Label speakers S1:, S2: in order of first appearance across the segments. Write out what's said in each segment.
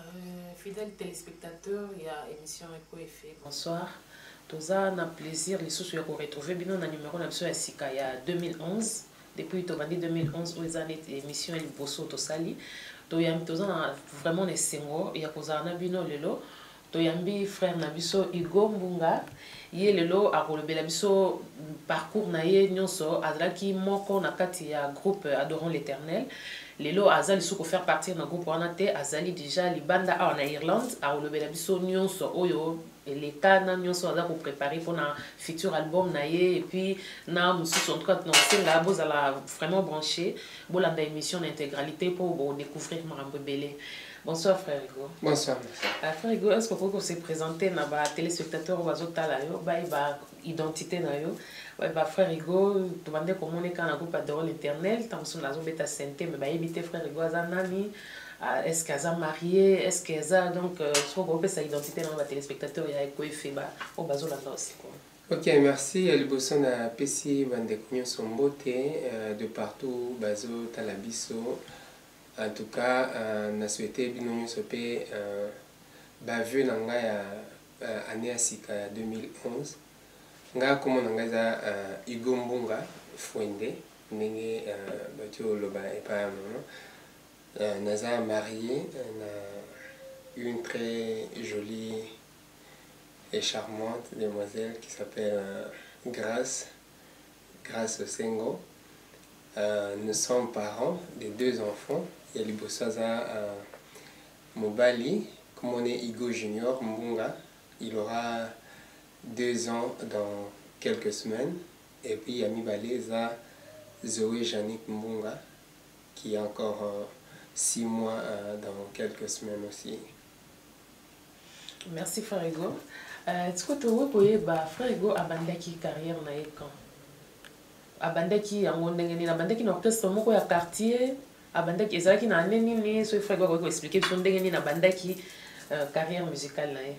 S1: Euh, fidèle téléspectateur ya émission eko efe bonsoir toza na plaisir lisusu ya koretrouve bino na numero na biso ya sika ya 2011 depuis tobandi 2011 oyo eza neti émission ya liboso tosali toza na vraiment na esengo ya kozala na bino lelo Toyambi frère na biso Hugo Mbunga ye lelo akolobela biso parcours na ye nyonso azalaki moko na kati ya groupe Adorons l'Éternel lelo aza lisusu kofaire partir na groupe wana te azali déjà libanda awa na Irlande akolobela biso nyonso oyo eleka na nyonso aza koprépare mpona futur album na ye epuis na mosusu en tout cas nakosenga bozala vraiment branché bolanda émission na intégralité mpo bokodecouvrir makambo ebele Bonsoir frère Hugo.
S2: Bonsoir.
S1: Ah, frère Hugo, est-ce que vous pouvez se présenter na ba téléspectateurs bazo tala yo, ba ba identité na yo, ba ba frère Hugo, to bande ko moneka na groupe de rôle éternel, tant son nazo beta santé mais ba éviter frère Hugo aza nani? Ah, est-ce que aza marié? Est-ce que aza donc euh, ce qu'on peut sa identité na ba téléspectateurs ya ko fait ba o bazo la aussi quoi.
S2: Ok, merci. Liboso na pesi bande ko nyonso mbote euh, de partout bazo tala biso. En tout cas na souhaite bino nionso pe ba vœux na nga ya annee ya sika ya 2011. Nga kombo na nga eza Hugo Mbunga Fuende ndenge batu oyo loba epa ya maman. Naza marie na une très jolie et charmante demoiselle qui s'appelle Grace grâce Sengo. nous sommes parents de deux enfants. Il y a de Mobali, comme Igo Junior Mbunga. Il aura deux ans dans quelques semaines. Et puis Yami Baleza, Zoé Janik Mbunga, qui a encore euh, six mois euh, dans quelques semaines aussi.
S1: Merci frère Hugo. Euh, tiko tokoki koyeba frère Hugo abandaki carrière na ye quand abandaki yango ndenge nini abandaki na orchestre moko ya quartier abandaki ezalaki na année nini soki frère Hugo akoki koexplike biso ndenge nini abandaki euh, carrière musicale na ye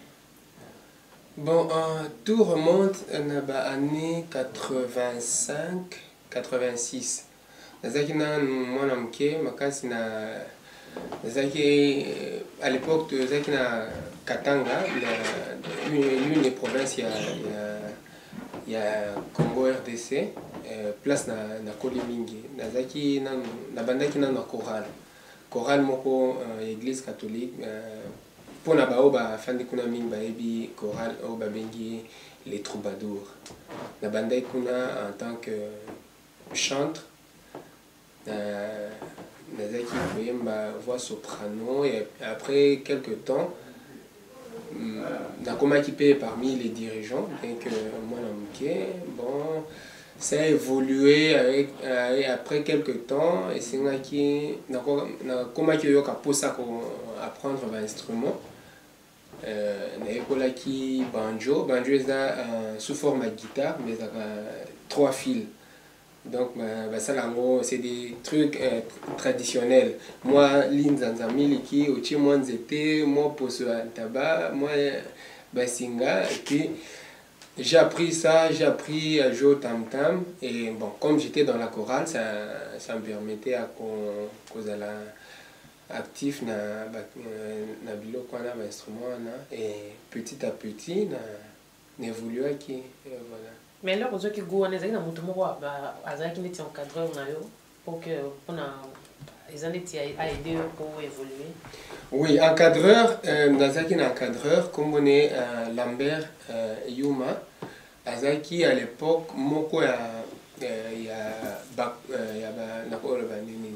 S2: bon uh, tout remonte na baannée 85 86 nazalaki nanu mwana moke makasi na nazalaki euh, à l'époque tozalaki na katanga na l'une des provinces ya, ya, ya congo rdc euh, place na nakoli mingi nazalaki nanu nabandaki nanu na chorale chorale moko euh, ya église catholique euh, mpo na baoyo bafandi kuna mingi bayebi chorale oyo babengi les troubadours nabandaki kuna en tant que chantre euh, nazalaki koyemba voix soprano et après quelque temps mm, nakomaki mpe parmi les dirigeants bien que mwana moke bon ça a évolué avec, euh, après quelque temps esengaki nakomaki oyoka mposa ko apprendre bainstrument Euh, nayekolaki banjo banjo eza euh, sous forme ya guitare mais ezalaka trois fils donc basala yango c'est des trucs euh, traditionnels mwa linzanza miliki otie mwa nzete mwa poso ya ntaba mwa basinga epuis j'ai appris ça j'ai appris à jouer au tam tam et bon comme j'étais dans la chorale ça, ça me permettait à kozala ko actif na ba, na biloko wana ba instrument wana et petit à petit na n'evoluaki et voilà
S1: mais alors ozoki goût wana ezalaki na moto moko azalaki neti encadreur na yo pour que pona eza neti aide yo po évoluer
S2: oui encadreur euh, nazalaki na encadreur kombone euh, lambert euh, yuma Azalaki à l'epoque moko ya euh, ya ba euh, ya ba nakoloba oh, nini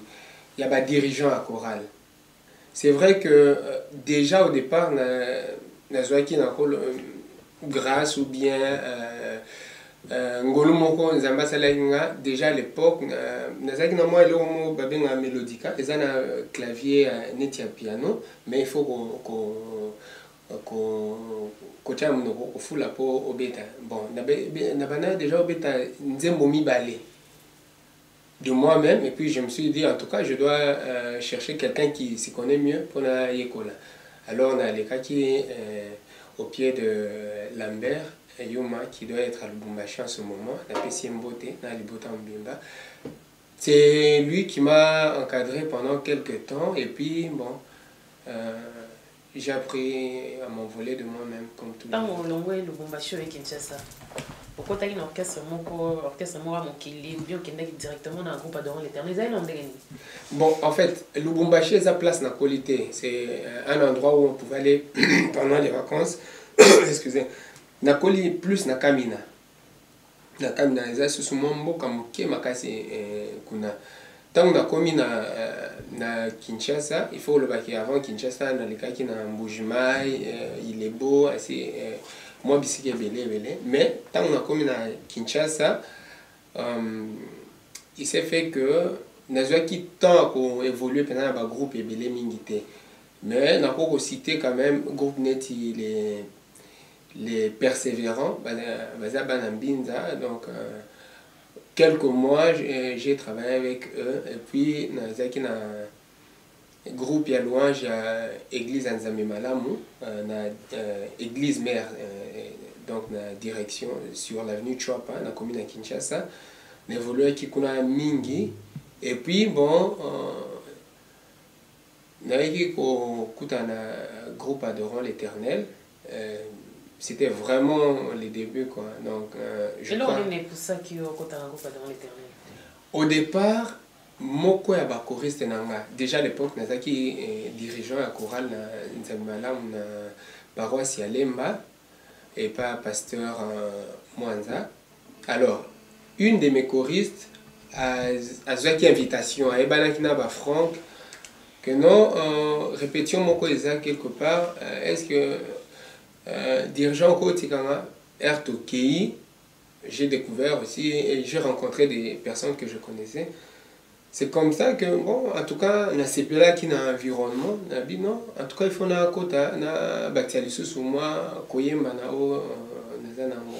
S2: ya ba dirigeants ya chorale. C'est vrai que euh, déjà au départ na nazwaki nakolo grâce ou bien euh, euh, ngolu moko nzambe asalaki nga déjà à l'époque euh, nazalaki na mwa eloko moko babengaka melodica eza na clavier euh, neti ya piano mais il faut ko, ko ko kotia munoko kofula po obeta bon na bana deja obeta nzembo mibale de moi-même et puis je me suis dit en tout cas je dois euh, chercher quelqu'un qui s'y connaît mieux pour na yekola alors na lekaki euh, au pied de euh, Lambert Yuma qui doit être à Lubumbashi en ce moment na pesi mbote na libota mbimba c'est lui qui m'a encadré pendant quelques temps et puis bon euh, J'ai appris à m'envoler de moi-même comme tout.
S1: Tango olongwe Lubumbashi oye Kinshasa. Okotaki na orchestre moko, orchestre moko ya mokili, ou bien okendaki directement na groupe Adorant l'Éternel. Ezali na ndenge nini?
S2: Bon, en fait, Lubumbashi eza place na qualité. C'est euh, un endroit où on pouvait aller pendant les vacances. Excusez. Nakoli plus na Kamina. na kamina eza lisusu mwa mboka moke makasi eh, kuna ntango nakomi na, eh, na kinshasa il faut olobaki avant kinshasa nalekaki na mbujimai eh, ilebo asi eh, mwa bisika ebele ebele mais ntango nakomi na kinshasa um, il s'est fait que nazwaki temps ya koévolue mpenza na bagroupe ebele mingi te mais nakoki kosite quand même groupe neti les les persévérants baza bana mbinza donc euh, quelques mois euh, j'ai travaillé avec eux et puis nazalaki na groupe ya louange ya église ya nzambe malamu euh, na euh, église mère euh, donc na direction sur l'avenue chwapa na commune ya kinshasa naévoluaki kuna mingi et puis bon euh, nayaki kokutana groupe adorant l'éternel Euh, c'était vraiment le début quoi. Donc euh,
S1: je crois...
S2: Au départ, moko ya ba choriste na nga déjà à l'époque nazalaki eh, dirigeant ya chorale na nzambe malamu na paroisse ya lemba epa pasteur euh, mwanza Alors, une de mes choristes azwaki invitation, ayebanaki na ba Franck que non euh, répétition moko eza quelque part euh, est-ce que euh, dirigeant oko otikanga air tokei j'ai découvert aussi et j'ai rencontré des personnes que je connaissais c'est comme ça que bon en tout cas nasepelaki na environnement na bino en tout cas il faut nakota na bakisa lisusu mwa koyemba na o euh, naza nango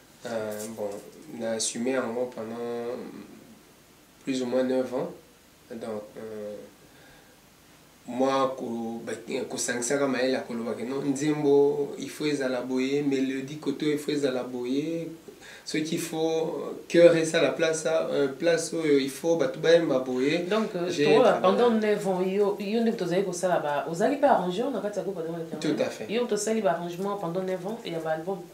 S2: Euh, bon, na assumé yango pendant plus ou moins 9 ans. Donc, euh, moi, kosangisaka mayele ya kolobaka no nzembo ifo ezala boye melodie koto ifo ezala boye soki ifo cœur esala place euh, place oyo ifo bato bayemba boye
S1: donc euh, pendant 9 ans yo nde moto ozali kosala ozali mpe arrangeur na kati ya groupe
S2: tout à fait
S1: yo moto osali baarrangement pendant 9 ans ya baalbum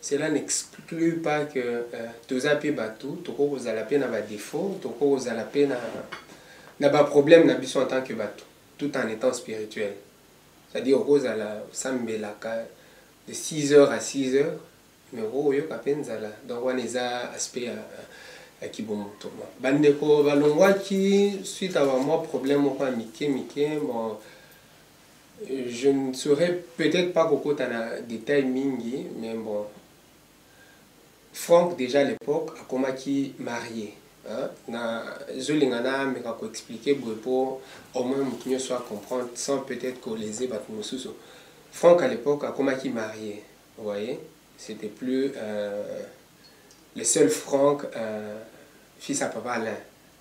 S2: Cela n'exclut pas que euh, toza pe batu, toko kozala pe na ba défauts, toko kozala pe na na ba problèmes na biso en tant que batu, tout en étant spirituel. C'est-à-dire okozala osambelaka de 6 heures à 6 heures, mais okoyoka pe nzala. Donc wana eza aspect ya, ya kibomoto. Bon, bandeko balongwaki suite à ba mwa problème moko ya mike mike, bon Je ne saurais peut-être pas kokota na détail mingi, mais bon. Franck déjà à l'époque akomaki marié. Hein? Na zolinga na meka ko expliquer boye po au moins mutu nyoso a comprendre sans peut-être ko léser batu mosusu. Franck à l'époque akomaki marié. Vous voyez? C'était plus euh, le seul Franck euh, fils à papa Alain.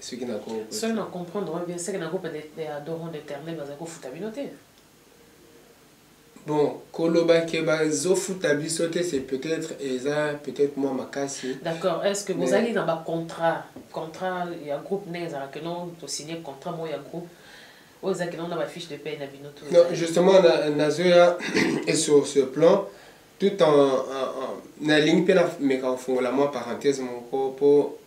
S2: soki na ko soki na
S1: comprendre wa bien seke na groupe de ya doron d'éternel bazali kofuta bino te
S2: bon koloba ke bazofuta biso te c'est peut-être eza peut-être mwa makasi
S1: d'accord est ce que bozali na bacontrat contrat ya groupe ndenge ezalaka ke no tosigne contrat moko ya groupe oyo ezalaki nango na bafiche de paye na bino to
S2: non justement nazoya et sur ce plan tout en nalingi mpe nameka kofungola mwa parenthèse moko mpo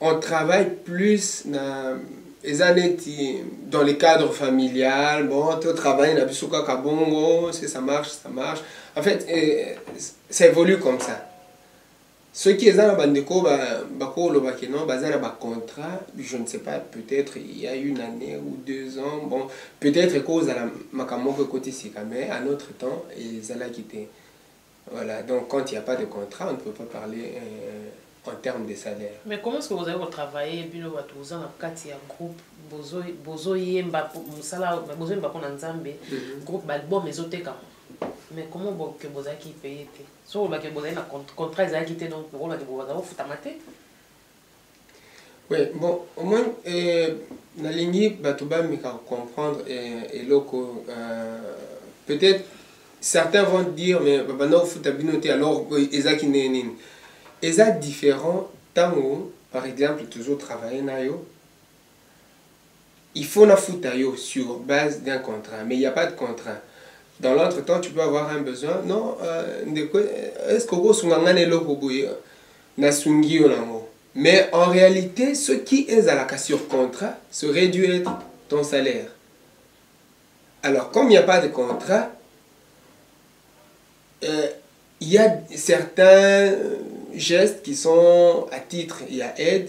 S2: On travaille plus na eza neti dans le cadre familial bon to travaille na biso kaka bongo c'est ça marche ça marche en fait eh, ça évolue comme ça soki eza na bandeko bakoloba ke non baza na bacontrat je ne sais pas peut-être il y a une année ou deux ans bon peut-être ekozala makambo moko ekoti sika mais à notre temps ezalaki te Voilà, donc quand il n'y a pas de contrat, on ne peut pas parler euh, en termes de salaire.
S1: Mais comment est-ce que vous avez retravaillé bino bato boza na kati ya groupe bozo bozo yemba musala bozo yemba pona Nzambe mhm. groupe album ezoteka mais comment bo que bozaki payer te so ba que bozali na contrat ezalaki te donc ko ba que bozali futama te
S2: Oui, bon, au moins, euh, nalingi bato bameka kocomprendre euh, eloko euh, peut-être certains vont dire mais babanda kofuta bino te alors ezalaki ndenge nini eza différent ntango par exemple tozotravaille na yo il faut nafuta yo sur base d'un contrat mais il n'y a pas de contrat dans l'autre temps tu peux avoir un besoin non euh, est-ce que tu as un besoin mais en réalité ce qui est à la sur contrat serait dû être ton salaire alors comme il n'y a pas de contrat euh, il y a certains gestes qui sont à titre et à aide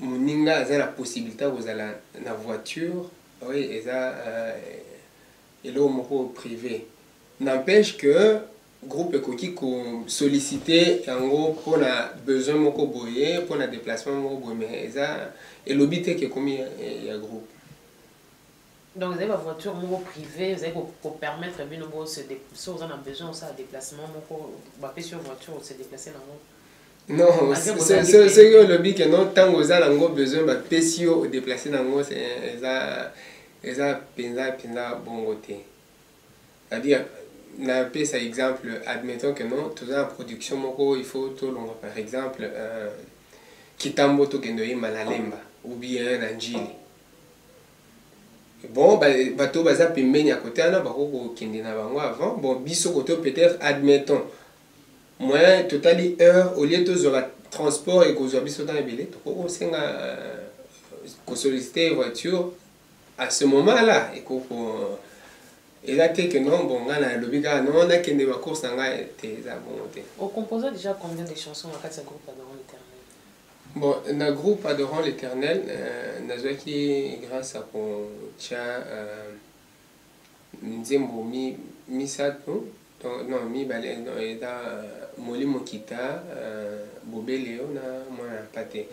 S2: muninga aza na possibilité kozala na voiture oui eza euh, eloko moko privé n'empêche que groupe ekoki kosollicite yango mpona besoin moko boye mpona déplacement moko boye mais eza elobi te ke ekomi ya groupe
S1: Donc vous avez ba voiture moko privée, vous avez ko permettre bino bo se déplacer, vous avez besoin de ça déplacement moko, ba pesi sur voiture se déplacer dans moko.
S2: Non, c'est que le but que non tant vous avez ngo besoin ba pesi yo déplacer dans ngo c'est ça eza penza penza bongo te. C'est-à-dire na pesa exemple admettons que non toza na production moko il faut tolonga par exemple euh, kitambo tokende oyemba na lemba ou bien na njili bon bato oyo baza pembeni ya kote wana bakoki kokende na bango avant bon biso koto peut-être admettons moyen totali heure au lieu tozwaka transport ekozwa biso ntango ebele tokoki kosenga euh, kosollicite voiture à ce moment là ekoki ko eza te ke non bon ngai nalobi kaka non nakende bacourse na ngai te eza bongo te
S1: ocomposa déjà combien de chanson na kati ya groupe ya baron éternel
S2: Bon, na groupe Adorant l'Eternel, euh, nazwaki grâce ya kotya euh, nzembo mi, misato to, non mibale non, eza euh, molimo kita euh, bobele yo na mwana ya mpate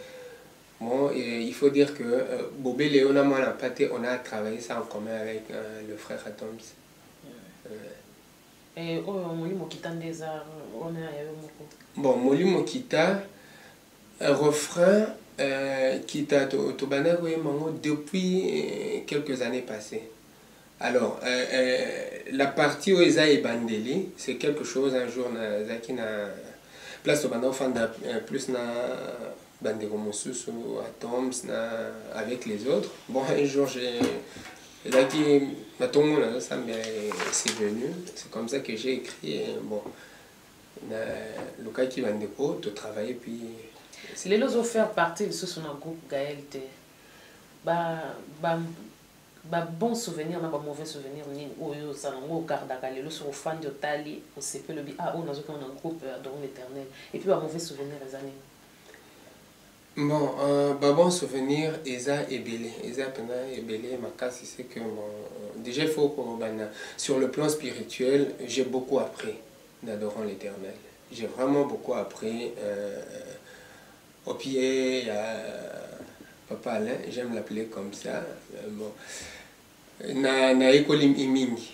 S2: Bon, et il faut dire que euh, Bobé Léon Amon Pate, on a travaillé ça en commun avec euh, le frère Atoms. Euh, Eh,
S1: oyo molimo kita nde eza wana ya yo moko.
S2: Bon, molimo kita euh, refrain euh, kita tobandaki to koyemba yango depuis euh, quelques années passées. Alors, euh, euh, la partie oyo eza ebandeli, c'est quelque chose un jour nazalaki na place tobanda ofanda euh, plus na bandeko mosusu atoms na avec les autres bon un jour j'ai ezalaki matongo na nasambia c'est venu c'est comme ça que j'ai écrit et bon nalukaki bandeko totravaille puis
S1: lelo ozofaire partie lisusu na groupe gael te babon souvenir na bamauvais souvenir nini oyo ozala yango ogardaka lelo soki ofandi otali osepeli obi a ah, oyo nazokoma na groupe euh, doron éternel epuis bamauvais souvenir eza nini
S2: Bon, euh, ba bon souvenir eza ebele, eza pena ebele makasi, c'est que bon, euh, déjà il faut korobana sur le plan spirituel, j'ai beaucoup appris d'adorant l'Éternel. J'ai vraiment beaucoup appris euh, au pied ya Papa Alain, j'aime l'appeler comme ça. Euh, bon, na na ekoli mingi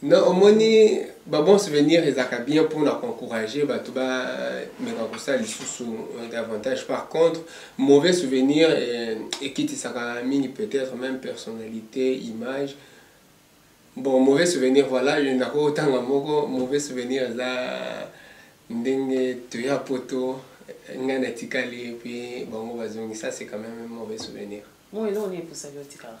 S2: Non, omoni ba bon souvenir ezalaka bien pour na encourager bato bameka euh, kosala lisusu euh, davantage par contre mauvais souvenir euh, ekitisaka mingi peut-être même personnalité image bon mauvais souvenir voilà nakotanga moko mauvais souvenir eza ndenge toya poto ngai natikali epuis bango bazongi ça c'est quand même mauvais souvenir bon eloko nini
S1: epusaki
S2: otikala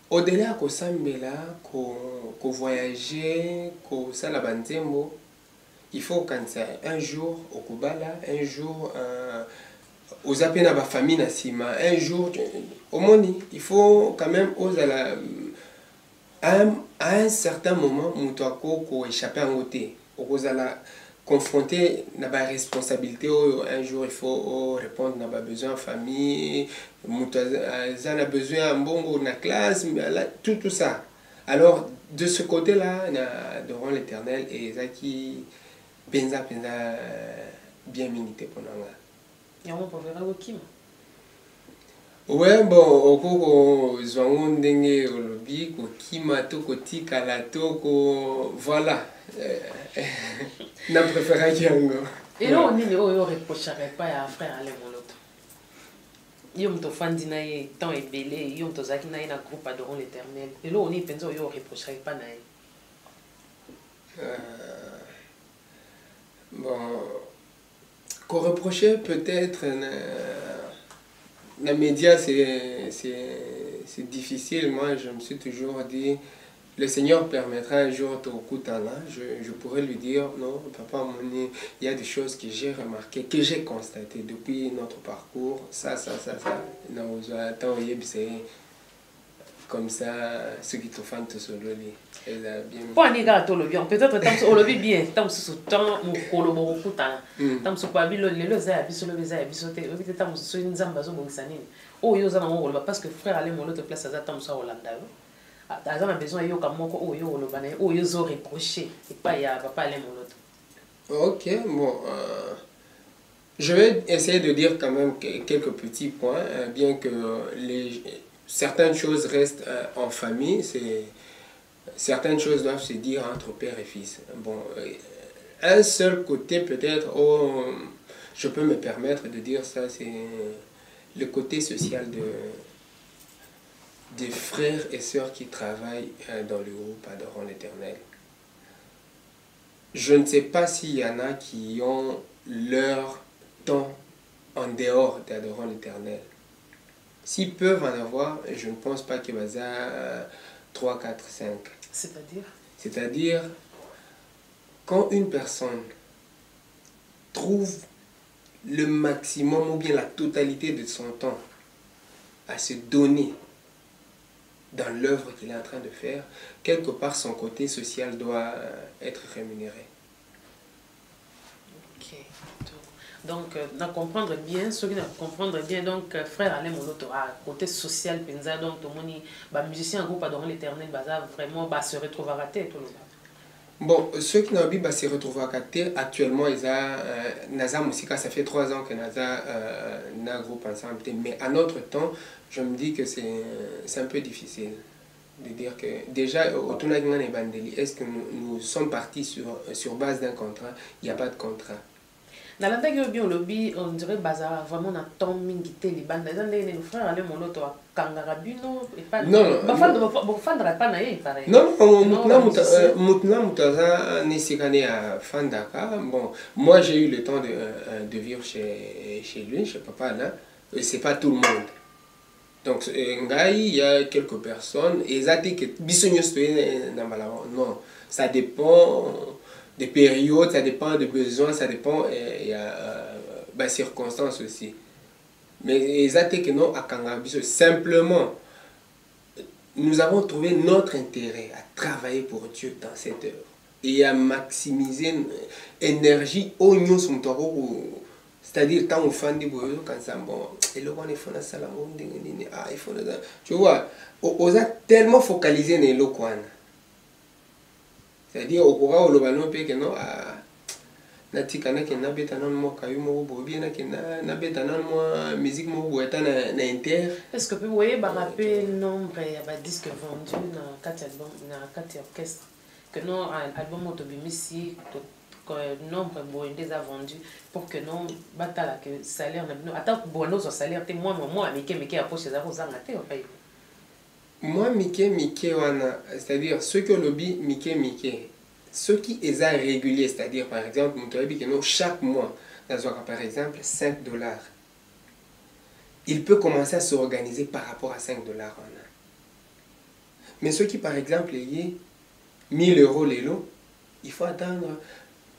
S2: Au
S1: delà ya
S2: kosambela, ko ko voyager, kosala ba nzembo, il faut okanisa un jour okobala, un jour oza pe na ba famille na sima, un jour omoni il faut quand meme ozala un certain moment mutu ako ko echapper yango te. okozala confronté na ba responsabilité oyo un jour il faut o répondre na ba besoin ya famille moto aza na besoin ya mbongo na classe tout tout ça alors de ce côté là na dorant l'éternel ezalaki mpenza mpenza euh, bien mingi te mpo na nga
S1: yango mpo verra kokima
S2: we bo okoki kozwa ngo ndenge olobi kokima to kotikala to ko voilà na préféraki yango
S1: eloko nini oyo oreprochaka epai ya frère ale moloto yo moto ofandi na ye temps ebele yo moto ozalaki na ye na groupe adoron l'éternel eloko nini mpenza oyo oreprochaka epai na ye euh,
S2: bon qu'on reprochait peut-être euh, les médias, c'est difficile. Moi, je me suis toujours dit, le Seigneur permettra un jour de je, je pourrais lui dire, non, papa, il y a des choses que j'ai remarquées, que j'ai constatées depuis notre parcours, ça, ça, ça, ça. comme ça soki tofandi tosololi eza bien
S1: mpo ani kaka tolobi yango peut-être ntango mosusu olobi bien ntango mosusu temps mokolo bokokutana hmm. ntango mosusu babi lelo eza ya biso lobi eza ya biso te oyebi te ntango mosusu soki nzambe azobongisa nini oyo oza nango koloba parce que frère ale moloto place aza ntango mosusu akolanda yo aza na besoin ayoka moko oyo yo koloba na ye oyo ozo reproche epai ya papa ale moloto
S2: ok bon euh, Je vais essayer de dire quand même quelques petits points, euh, bien que les, certaines choses restent euh, en famille, certaines choses doivent se dire entre père et fils. Bon, euh, un seul côté peut-être, oh, je peux me permettre de dire ça, c'est le côté social de, des frères et sœurs qui travaillent euh, dans le groupe adorant l'éternel. Je ne sais pas s'il y en a qui ont leur temps en dehors d'adorant l'éternel. S'ils peuvent en avoir, je ne pense pas qu'il y ait 3, 4, 5.
S1: C'est-à-dire
S2: C'est-à-dire, quand une personne trouve le maximum ou bien la totalité de son temps à se donner dans l'œuvre qu'il est en train de faire, quelque part son côté social doit euh, être rémunéré.
S1: donc euh, nous comprendre bien qui nous comprendre bien donc euh, frère alain moloto côté social mpenza donc tomoni bah, musiciens en groupe adorant l'éternel bah, vraiment vraiment bah, se tout le monde
S2: bon qui n'ont na se retrouvé à terre, actuellement Nazam euh, naza car ça fait trois ans que naza na groupe ensemble mais à notre temps je me dis que c'est un peu difficile de dire que déjà tournage de Bandeli est-ce que nous, sommes partis sur, sur base d'un contrat Il n'y a pas de contrat.
S1: Nalandaki yo bien olobi on dirait bazala vraiment na temps mingi te libanda eza ndenge nini frère ale moloto akangaka bino bafandaka epa na ye pareil
S2: motu na motu euh, aza na esika nde afandaka bon moi j'ai eu le temps de, euh, de vivre chez, chez lui chez papa na c'est pas tout le monde donc euh, ngai il y a quelques personnes eza te ke biso nyonso toye na mbala non ça dépend des périodes, ça dépend des besoins, ça dépend euh, il y a euh, bah, circonstances aussi. Mais eza te ke non akangaka biso simplement nous avons trouvé notre intérêt à travailler pour Dieu dans cette œuvre et à maximiser euh, énergie au nyonso moto akoko c'est à dire ntango ofandi boye ozokanisa bon eloko wana ifo nasala ngo ndenge nini ah ifo naza tu vois oza tellement focalise na eloko wana c'est à dire okoka oloba no mpe keno ah, natika nakende nabeta nano mwa kayu moko boye bie nakende nabeta nano mwa musique moko boye ata na inter
S1: est ce que mpe oyebaka mpe nombre ya badisque vendu na kati ya orchestre que non album oyo tobimisi nombre boye nde eza vendu pour que non batala que salaire na bino ata bobanda ozwa salaire te mwa mwa mike mike ya poche eza kozanga te opaye
S2: mwa mike mike wana c'est-à-dire soki olobi mike mike soki eza régulier c'est-à-dire par exemple moto ayebi keno chaque mois nazwaka par exemple 5 dollars il peut commencer à s'organiser par rapport à 5 dollars wana Mais soki par exemple ye 1000 euros lelo, il faut attendre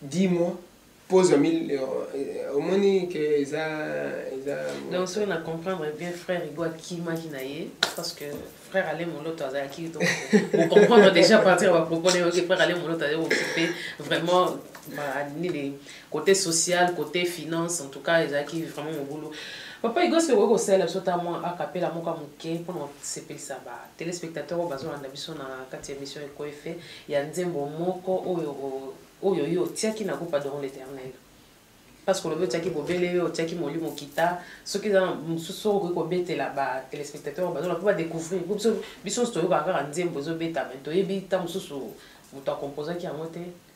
S2: 10 mois pose 1000 euros. Euh, omoni que eza eza
S1: Donc soki na comprendre bien frère Igwa kimaki na ye parce que frère ale moloto azalaki donc vous comprendre déjà partir ba propos na yo que frère ale moloto azali occupé vraiment ba nini cote social cote finance en tout cas ezalaki vraiment mobulu papa igo soki okoki kosalela biso ta mwa akapela moko ya moke mpona kosepelisa ba telespectateur oyo bazolanda biso na kati ya émission ekoefe ya nzembo moko oyo oyo yo otiaki na groupe adoron l'éternel parce que olobi otiaki bobele yo otiaki molimo kita soki eza mosusu soki okoki kobetela ba telespectateur oyo bazolanda mpo badécouvrir biso biso nyonso toyokaka kaka nzembo ezobeta me toyebi ta mosusu moto akomposaki yango te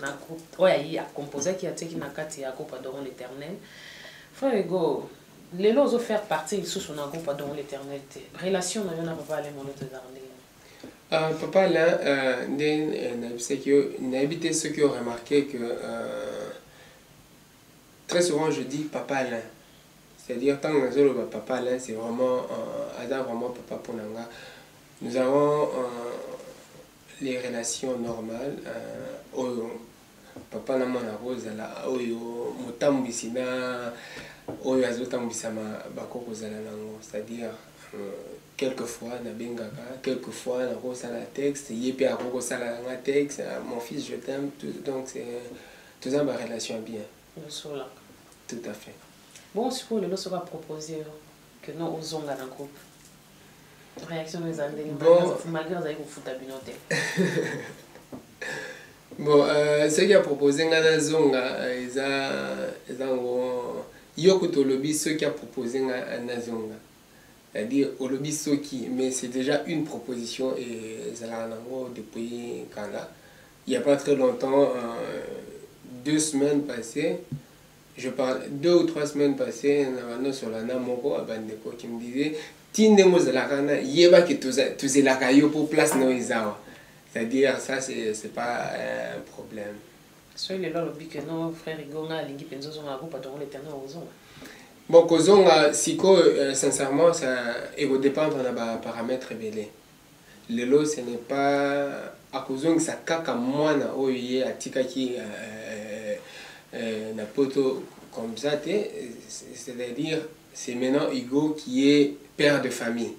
S2: na
S1: groupe oyo ayi acomposaki atiaki na kati ya groupe adoron l'éternel frère ego lelo ozo faire partie lisusu na groupe adoron l'éternel te relation na yo na papa ale moloto ezaka ndenge
S2: Uh, papa alain uh, nde uh, nayebisaki yo nayebi te soki o remarqué que uh, très souvent je dis papa alain c'est-à-dire ntango nazoloba papa alain c'est vraiment uh, aza vraiment papa mpo na nga nous avons uh, les relations normales euh, oyo papa na mwana akozala oyo motambwisi na oyo azotambwisama bako kozala nango c'est-à-dire euh, quelquefois nabengaka quelquefois nakosala texte ye mpe akoki kosala nanga texte ah, mon fils je t'aime donc toza ba relation
S1: bien
S2: tout à fait
S1: bon sikoyo lelo soki apropose yo que non ozonga na groupe réaction eza ndenge malgré azali kofuta bino te
S2: bon euh, soki apropose ngai nazonga euh, eza eza yango yo kutu olobi soki apropose ngai euh, nazonga c'est-à-dire olobi soki mais c'est déjà une proposition ezalaka nango depuis kala il n'y a pas très longtemps euh, deux semaines passées je parle deux ou trois semaines passé na bando solana moko ya bandeko qui me disait ti ndenge ozalaka wana yeba ke tozelaka yo mpo place na yo eza awa c'est-à-dire ça c'est pas euh, un problème
S1: soki lelo alobi ke no frère igonga alingi mpenza ozonga na groupe atongo leternel ozonga
S2: bon kozonga sikoyo euh, sincèrement ça ekodépendre na baparamètre ebele Lelo ce n'est pas akozongisa kaka mwana oyo ye atikaki na poto comme ça te c'est à dire c'est maintenant Hugo qui est père de famille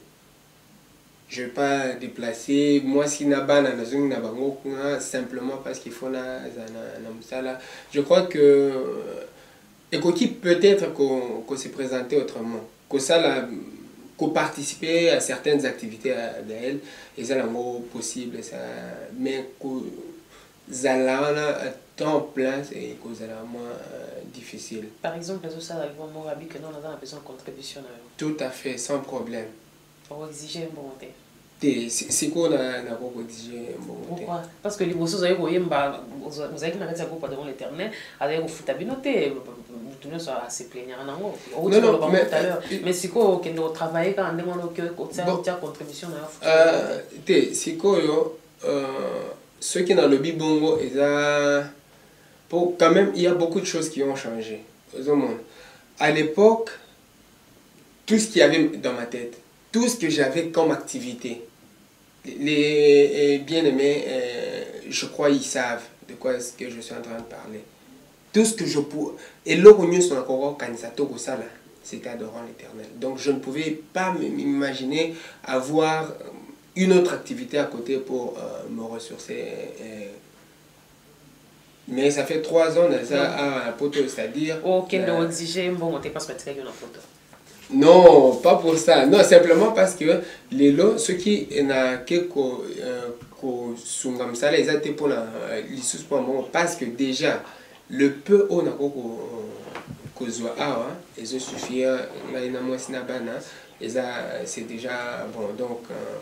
S2: je vais pas déplacer mwasi na bana nazongi na bango kuna simplement parce qu'il faut naza na, na mosala je crois que euh, ekoki peut-être ko, ko se présenter autrement kosala ko participer à certaines activités ya Gaël eza nango possible ça mais ko zala wana temps plein ekozala moins euh, difficile.
S1: Par exemple, nazo sala album moko abika non naza na besoin contribution na yo.
S2: Tout à fait, sans problème.
S1: Oko exiger mbongo te.
S2: Te, sikoyo na na ko exiger mbongo te.
S1: Pourquoi? Parce que liboso ozali koyemba ozalaki na kati ya groupe devant l'Éternel, azali kofuta bino te, mutu nyonso a se plaignaka nango.
S2: Owuti
S1: koloba
S2: ngo
S1: tout à l'heure.
S2: Euh,
S1: mais sikoyo okende ko travailler kaka ndenge wana
S2: oke
S1: otia contribution na yo.
S2: Euh, te, sikoyo euh, soki nalobi bongo eza po quand même il y a beaucoup de choses qui ont changé. Ozomona. À l'époque tout ce qu'il y avait dans ma tête, tout ce que j'avais comme activité, les bien-aimés, euh, je crois, ils savent de quoi est-ce que je suis en train de parler. Tout ce que je pouvais... Et l'orgueil c'était adorant l'éternel. Donc je ne pouvais pas m'imaginer avoir euh, une autre activité à côté pour euh, me ressourcer mais ça fait 3 ans naza awa na poto c'est à dire
S1: okende
S2: oh,
S1: oexige mbongo te parce que atikaki yo na poto
S2: non pas pour ça non simplement parce que lelo soki nake kosunga euh, mosala eza te mpona euh, lisusu mpo mbongo parce que déjà le peu oyo nakoki kozwa awa ezosuffire ngai na mwasi na bana eza c'est déjà bon donc euh,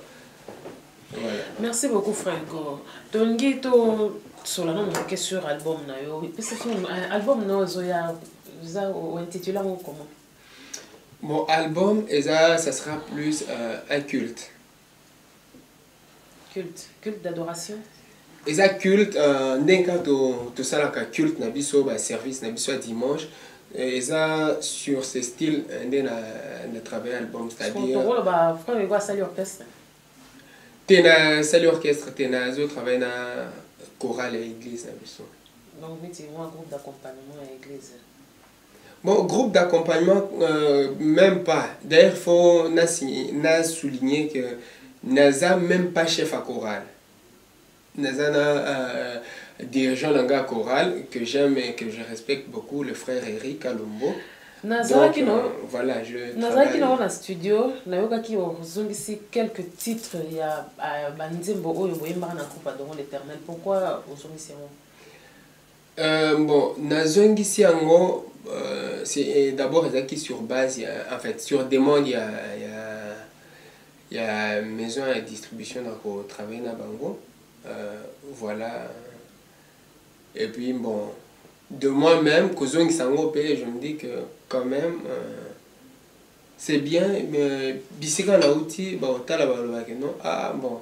S1: merci beaucoup franco tolingi tosola nano moke sur album na yo euh, album na ozoya eza ointitule yango comment
S2: bon album eza ça sera plus euh, un culte
S1: culte culte d'adoration
S2: eza culte euh, ndenge kaka tosalaka culte na biso baservice na biso ya dimanche euh, eza sur ce style euh, nde na travaille album c'est-à-dire te na sali orchestre te nazo travaille na chorale ya église na biso
S1: donc miti mwa groupe d'accompagnement ya église
S2: bon groupe d'accompagnement euh, même pas d'ailleurs faut na, na souligner que naza même pas chef à chorale Naza na uh, dirigeant na nga chorale que j'aime et que je respecte beaucoup, le frère Eric Alombo.
S1: nazalaki na
S2: euh,
S1: yango na studio nayokaki ozongisi quelque titre ya banzembo oyo boyembaka na groupe adongo l'éternel pourquoi ozongisi yango
S2: Euh, bon, nazongisi yango euh, euh, d'abord ezalaki sur base ya en fait sur demande ya, ya, ya maison ya distribution na kotravaille na bango euh, voilà et puis bon de moi même kozongisa yango mpe je me dis que quand même euh, c'est bien mais bisika nauti baotala balobaki non ah bon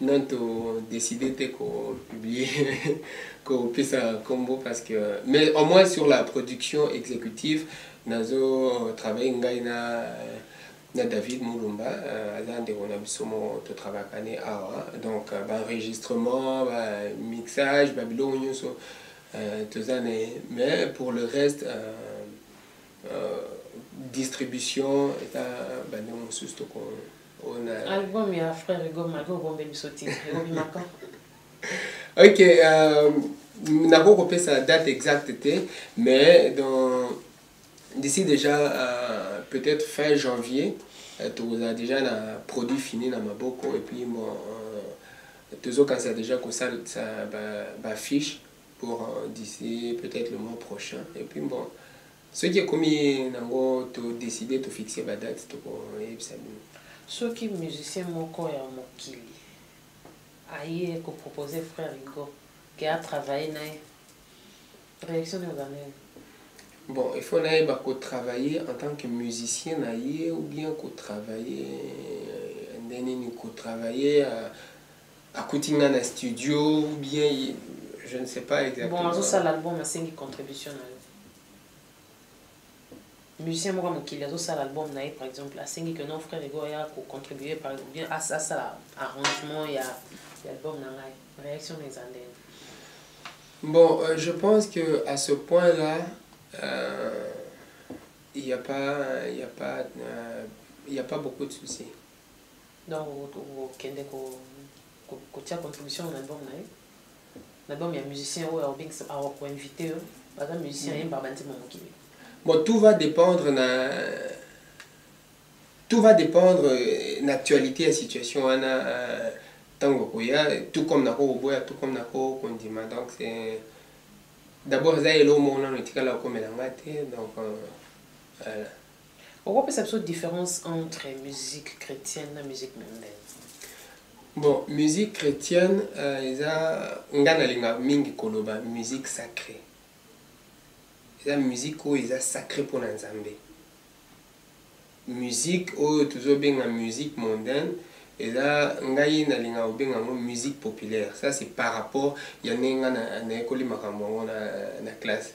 S2: Non to decide te ko publier ko pesa kombo parce que mais au moins sur la production exécutive nazo travailler ngai na na David Mulumba euh, aza ndeko na biso moko totravaka ne awa donc euh, baenregistrement bamixage babiloko nyonso euh, toza na ye mais pour le reste distribution eza bandeko mosusu toko
S1: album ya frère Hugo Mago obombe biso titre ekobima quand
S2: ok euh, nakoki kopesa date exacte te mais dans d'ici déjà euh, peut-être fin janvier euh, tokozala déjà na produit fini na maboko et puis bon euh, tozokanisa déjà kosalisa bafiche ba pour euh, d'ici peut-être le mois prochain et puis bon Soki ekomi nango to decider to fixer ba dates toko yebisa bino.
S1: Soki musicien moko ya mokili aye ko proposer frère Hugo que a travailler na ye reaction na yo eza nini?
S2: Bon, il faut nayeba ko travailler en tant que musicien na ye ou bien ko travailler euh, nde nini ko travailler euh, akuti nga na studio ou bien je ne sais pas exactement
S1: bon azosala album asengi contribution na yo musicien moko ya mokili azosala album na ye par exemple asengi que non frère ego aya kocontribue par exemple bien asala arrangement ya album na ngai réaction na eza ndenge
S2: bon euh, je pense que à ce point là euh, il n'y a pas il n'y a pas euh, il n'y a pas beaucoup de soucis
S1: donc okende kotia contribution na album na ye na album ya musicien oyo akobengisa akoinvite yo baza musicien mm. ayembaka banzembo mokili
S2: bon tout va dépendre na tout va dépendre euh, na actualité ya situation wana euh, ntango okoya tout comme nako koboya tout comme nako kondima donc c'est d'abord eza eloko moko nano etikala kokomela ngai te donc euh, voilà
S1: Oko pesa biso difference entre musique chrétienne na musique mondaine.
S2: Bon, musique chrétienne uh, eza nga nalinga mingi koloba musique sacrée. Eza musique oyo eza sacrée mpo na Nzambe. Musique oyo tozobenga musique mondaine eza ngai nalinga kobenga yango musique populaire ça c'est par rapport ya ndenge ngai nayekoli makambo yango na, na classe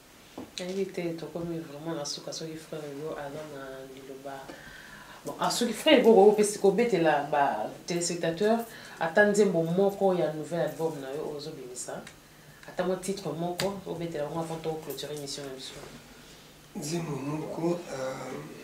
S1: nayebi te tokomi vraiment na suka soki frère ego aza na liloba bon ah, soki frère ego okopesi kobetela batelespectateur ata nzembo moko ya nouvel album na yo ozobimisa ata mwa titre moko obetela bango avant toko clôture émission na biso
S2: nzembo moko euh,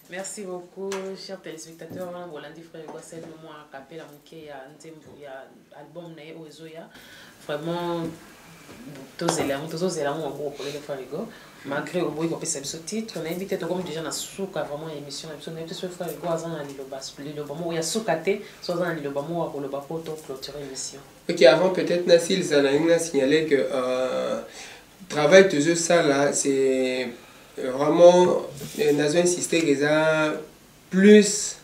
S1: Merci beaucoup, chers téléspectateurs. Wana bolandi frère Egwa Sel no mwa kapela moke ya nzembo ya album na ye oyo ezoya. Vraiment tozela yango tozozela yango yango okolele frère Egwa. Malgré oboyi kopesa biso titre, nayebi te tokomi déjà na suka vraiment ya émission na biso. Nayebi te soki frère Egwa aza na liloba liloba moko ya suka te, soki aza na liloba moko akoloba mpo to clôturer émission.
S2: Ok, avant peut-être na silisa na lingi na signaler que euh, Travail tozo sala c'est vraiment euh, nazo insister que ça plus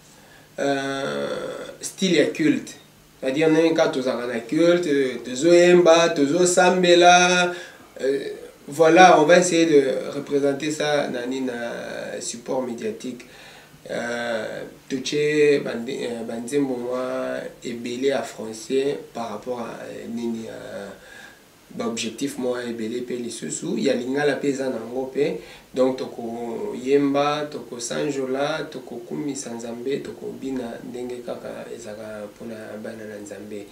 S2: euh, style ya culte c'est-à-dire ndenge kaka tozalaka na culte tozoyemba tozosambela euh, voilà on va essayer de représenter ça na nini na support médiatique euh, totie euh, banzembo mwa ebele ya français par rapport à nini ya ba objectif moko ya ebele pe lisusu ya lingala pe eza na yango pe donc toko yemba toko sanjola toko kumisa nzambe toko bina ndenge kaka ezaka pona bana na nzambe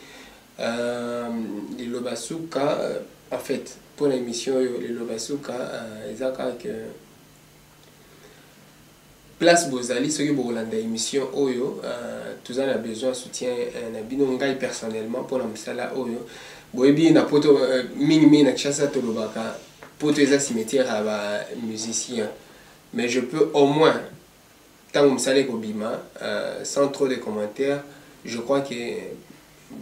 S2: euh, liloba suka en fait pona emission oyo liloba suka euh, eza kaka que place bozali soki bokolanda emission oyo uh, toza na besoin soutien uh, na bino ngai personnellement mpo na mosala oyo boyebi na poto uh, mingi mingi na kinshasa tolobaka poto eza cimetière ya ba musicien mais je peux au moins ntango mosala ekobima uh, sans trop de commentaire je crois que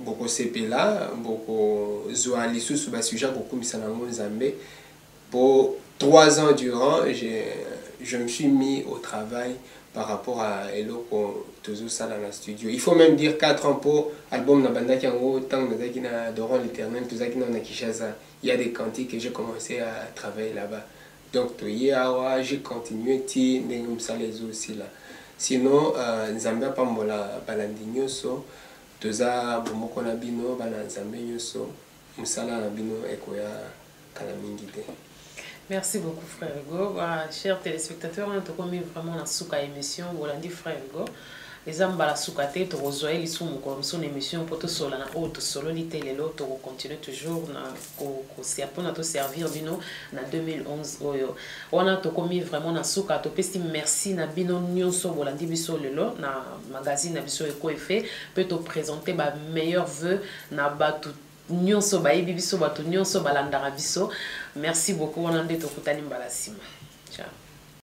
S2: bokosepela bokozwa lisusu basujet kokumisa na yango nzambe Pour trois ans durant, je, je me suis mis au travail par rapport à eloko tozo sala na studio. Il faut même dire 4 ans pour album na bandaki yango tango nazaki na Doron l'Éternel, tozaki na Kinshasa. Il y a des cantiques que j'ai commencé à travailler là-bas. Donc toye awa, j'ai continué ti ndenge mosala ezo sila. Sinon euh, Nzambe apambola balandi nyoso, toza bomoko na bino bana Nzambe nyoso. musala na bino ekoya kala mingi te
S1: Merci beaucoup frère Hugo. Bah, chers téléspectateurs, on est commis vraiment la souka émission. Bolandi frère Hugo. Les amba la souka te, tu reçois les sous comme son émission pour tout seul, na haut tout seul, les télé l'autre, tu continues toujours na ko ko si apon na to servir bino na 2011 oyo. On a to commis vraiment la souka, to pesti merci na bino nyonso bolandi biso lelo na magazine na biso eko effet peut te présenter ba meilleurs vœux na batu nyonso bayebi biso bato nyonso balandaka biso merci beaucoup wana nde tokutani mbala nsima ciao